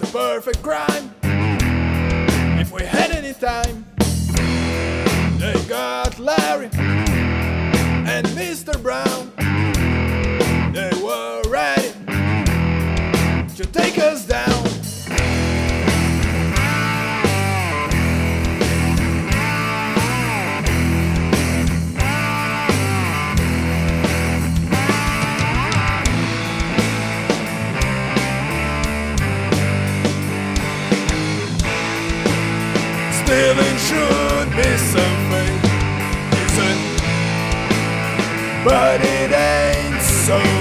was the perfect crime. If we had any time, they got Larry and Mr. Brown. Feeling should be something, is it? But it ain't so.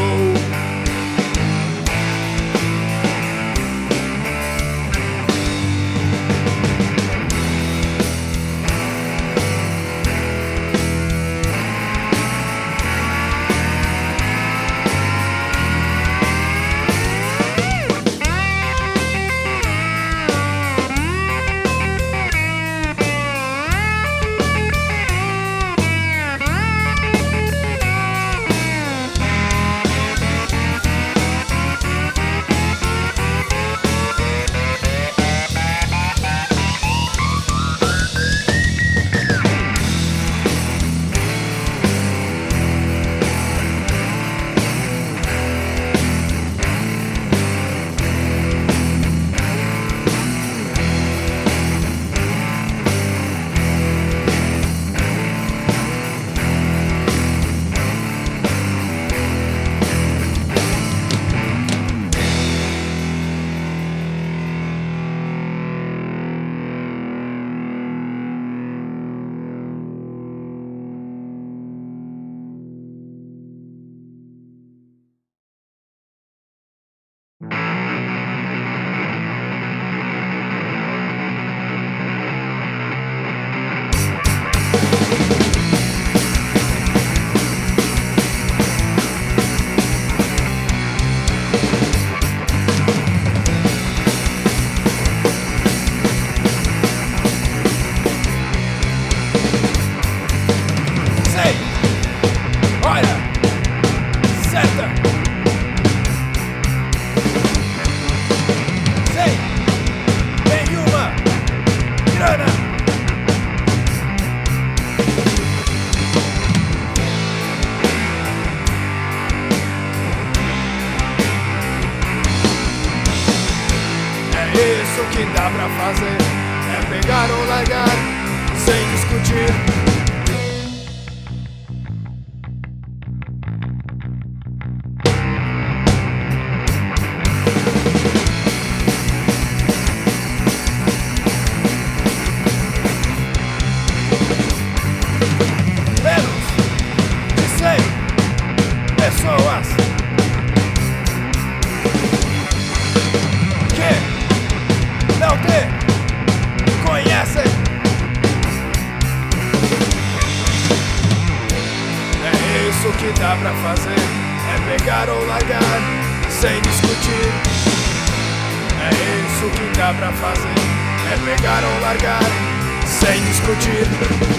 Largar sem discutir.